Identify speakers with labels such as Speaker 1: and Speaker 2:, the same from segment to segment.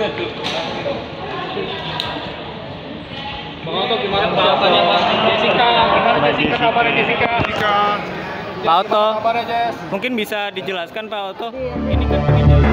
Speaker 1: Bang Oto gimana persiapannya Bang? Jessica, gimana Jessica kabarnya Jessica? Jessica.
Speaker 2: Pak Oto, mungkin bisa dijelaskan Pak Oto? Ini kan peninjauan.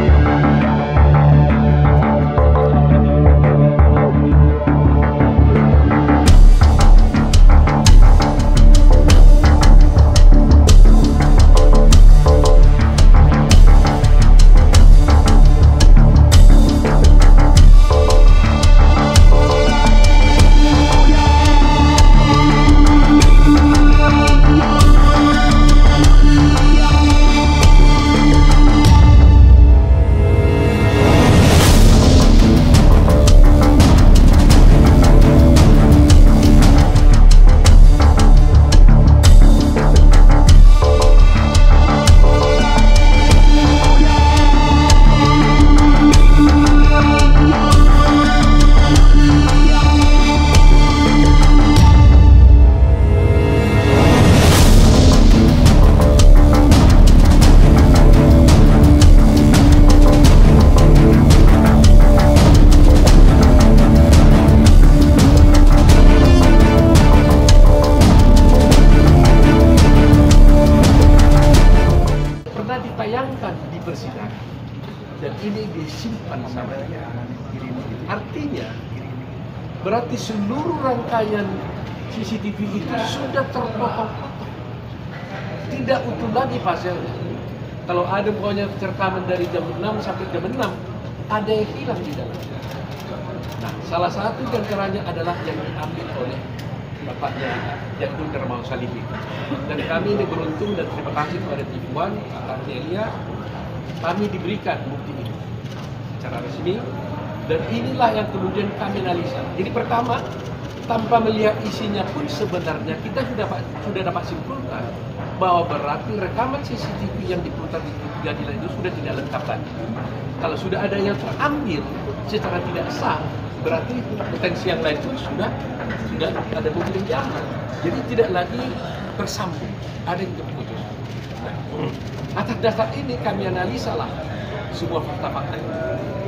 Speaker 3: Ditayangkan di persidangan dan ini disimpan sama dia. Artinya berarti seluruh rangkaian CCTV itu sudah terpotong-potong. Tidak utuh lagi pasalnya. Kalau ada pokoknya rekaman dari jam 6 sampai jam 6, ada yang hilang di dalam. Nah, salah satu di antaranya adalah yang diambil oleh bapaknya yaitu Dermau Salibi. Dan kami ini beruntung dan terima kasih kepada TV One, Artelia, kami diberikan bukti ini secara resmi dan inilah yang kemudian kami analisa. Jadi pertama, tanpa melihat isinya pun sebenarnya kita sudah dapat sudah dapat simpulkan bahwa berarti rekaman CCTV yang diputar di pengadilan itu sudah tidak lengkap lagi. Kalau sudah ada yang terambil secara tidak sah, berarti potensi yang lain itu sudah sudah ada bukti yang. Jadi tidak lagi bersambung, ada yang terputus. Nah, atas dasar ini kami analisa lah sebuah fakta-fakta ini.